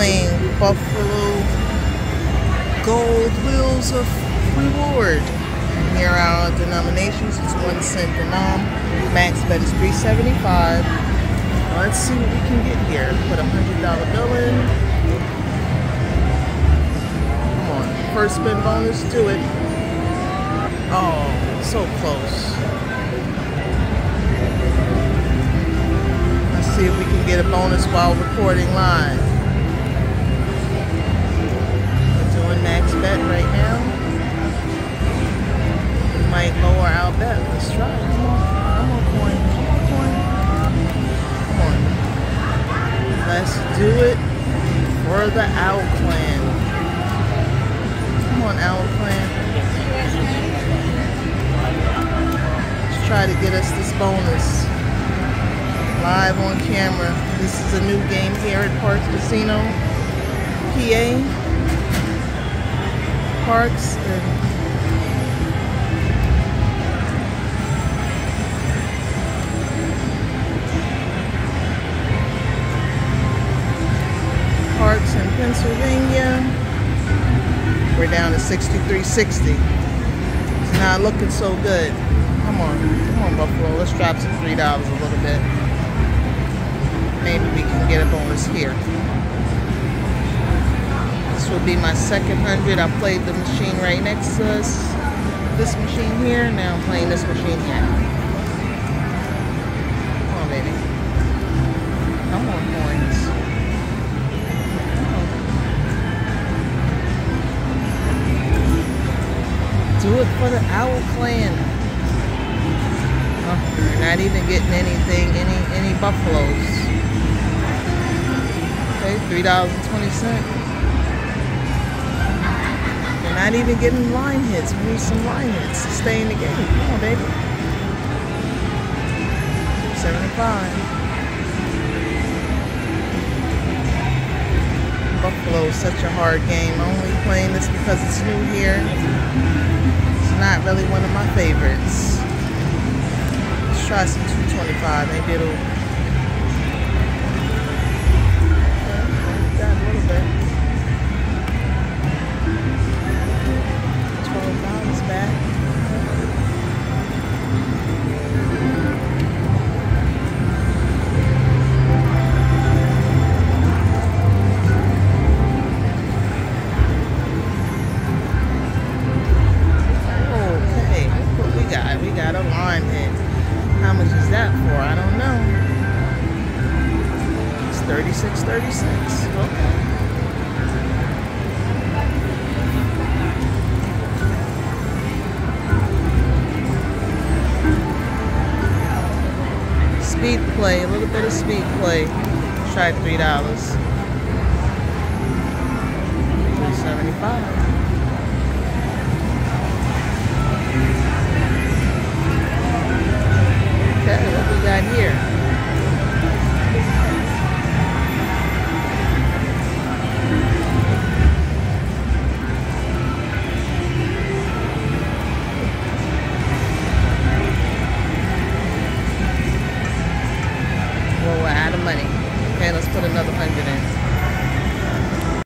Buffalo Gold Wheels of Reward. Here are our denominations. It's one cent denom. Max bet is 375. Let's see what we can get here. Put a hundred dollar bill in. Come on. First spin bonus, do it. Oh, so close. Let's see if we can get a bonus while recording live. Do it for the Owl Clan. Come on, Owl Clan. Let's try to get us this bonus live on camera. This is a new game here at Parx Casino, PA. Parx and Pennsylvania. We're down to 63.60. It's not looking so good. Come on, come on, Buffalo. Let's drop to three dollars a little bit. Maybe we can get a bonus here. This will be my second hundred. I played the machine right next to us. This machine here. Now I'm playing this machine here. For the Owl Clan. Oh, not even getting anything, any any buffaloes. Okay, three dollars and twenty cent. You're not even getting line hits. We need some line hits to stay in the game. Come on, baby. Seventy-five. Buffalo is such a hard game. I'm only playing this because it's new here. Really one of my favorites. Let's try some 225. Maybe it'll. How much is that for? I don't know. It's 36, 36. Okay. Speed play, a little bit of speed play. Try three dollars. Seventy-five. amount of money. Okay, let's put another hundred in.